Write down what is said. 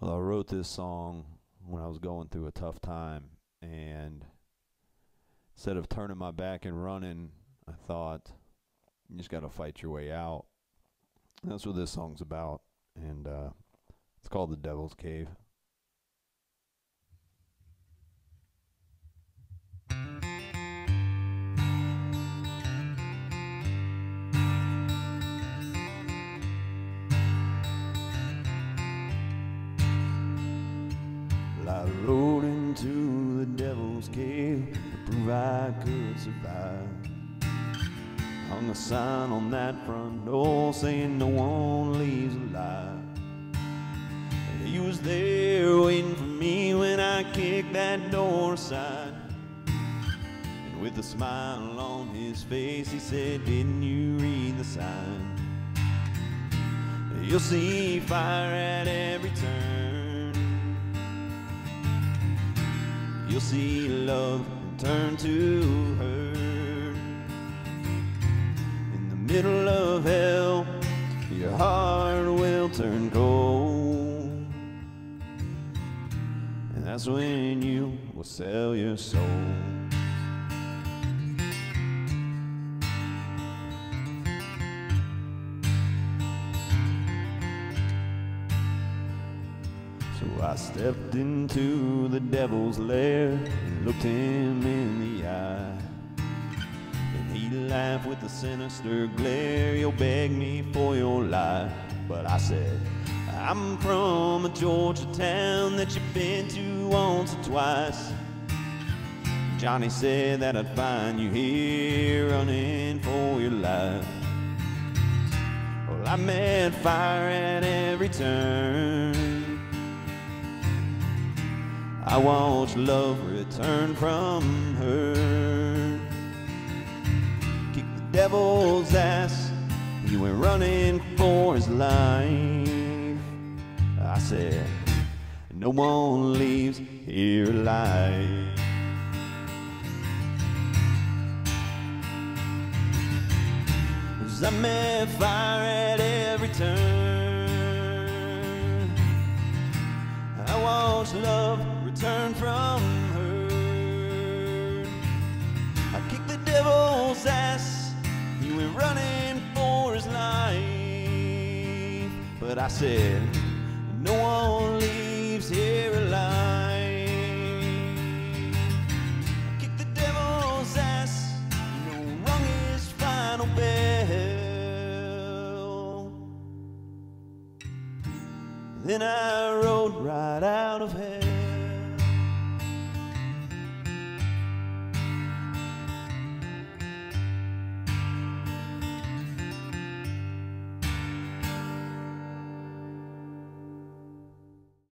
Well, I wrote this song when I was going through a tough time, and instead of turning my back and running, I thought you just got to fight your way out. And that's what this song's about, and uh, it's called The Devil's Cave. I rode into the devil's cave to prove I could survive. Hung a sign on that front door saying no one leaves alive. And he was there waiting for me when I kicked that door aside. And with a smile on his face, he said, Didn't you read the sign? You'll see fire at every turn. You'll see love turn to hurt. In the middle of hell, your heart will turn cold. And that's when you will sell your soul. So I stepped into the devil's lair and looked him in the eye. And he laughed with a sinister glare. You'll beg me for your life. But I said, I'm from a Georgia town that you've been to once or twice. Johnny said that I'd find you here running for your life. Well, I met fire at every turn. I watched love return from her. Kick the devil's ass. He went running for his life. I said, No one leaves here alive. I met fire at every turn. I watched love return from her. I kicked the devil's ass. He went running for his life. But I said, Then I rode right out of hell.